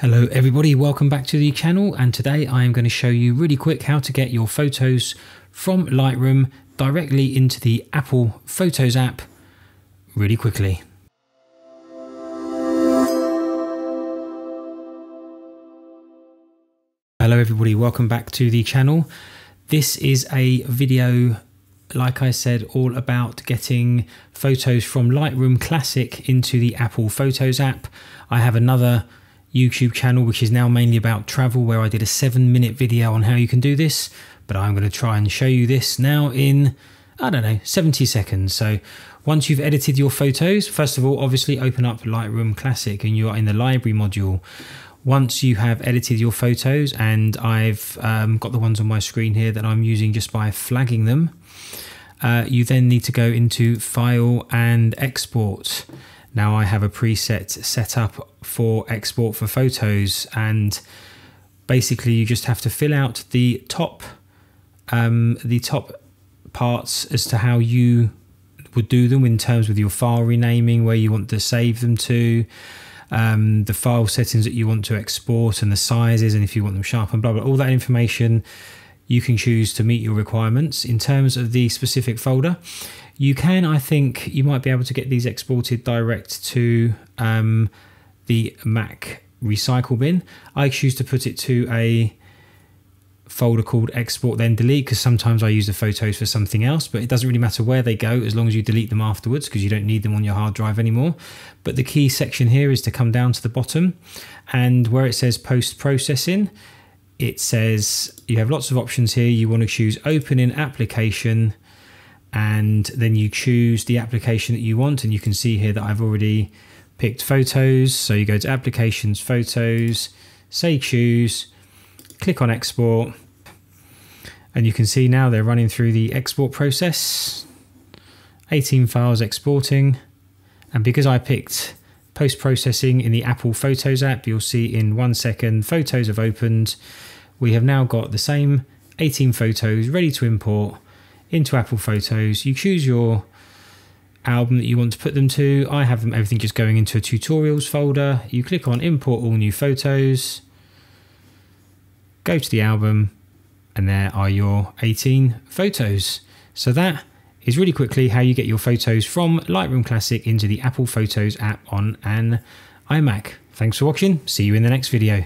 Hello everybody, welcome back to the channel and today I am going to show you really quick how to get your photos from Lightroom directly into the Apple Photos app really quickly. Hello everybody, welcome back to the channel. This is a video like I said, all about getting photos from Lightroom Classic into the Apple Photos app. I have another YouTube channel, which is now mainly about travel, where I did a seven minute video on how you can do this. But I'm going to try and show you this now in, I don't know, 70 seconds. So once you've edited your photos, first of all, obviously open up Lightroom Classic and you are in the library module. Once you have edited your photos, and I've um, got the ones on my screen here that I'm using just by flagging them, uh, you then need to go into File and Export. Now I have a preset set up for export for photos and basically you just have to fill out the top um, the top parts as to how you would do them in terms with your file renaming, where you want to save them to, um, the file settings that you want to export and the sizes and if you want them sharp and blah blah all that information you can choose to meet your requirements in terms of the specific folder you can, I think, you might be able to get these exported direct to um, the Mac recycle bin. I choose to put it to a folder called export then delete because sometimes I use the photos for something else but it doesn't really matter where they go as long as you delete them afterwards because you don't need them on your hard drive anymore but the key section here is to come down to the bottom and where it says post processing it says you have lots of options here. You want to choose open in application and then you choose the application that you want. And you can see here that I've already picked photos. So you go to applications photos say choose click on export. And you can see now they're running through the export process. 18 files exporting. And because I picked post processing in the Apple Photos app you'll see in one second photos have opened we have now got the same 18 photos ready to import into Apple Photos. You choose your album that you want to put them to. I have them everything just going into a tutorials folder. You click on import all new photos, go to the album, and there are your 18 photos. So that is really quickly how you get your photos from Lightroom Classic into the Apple Photos app on an iMac. Thanks for watching. See you in the next video.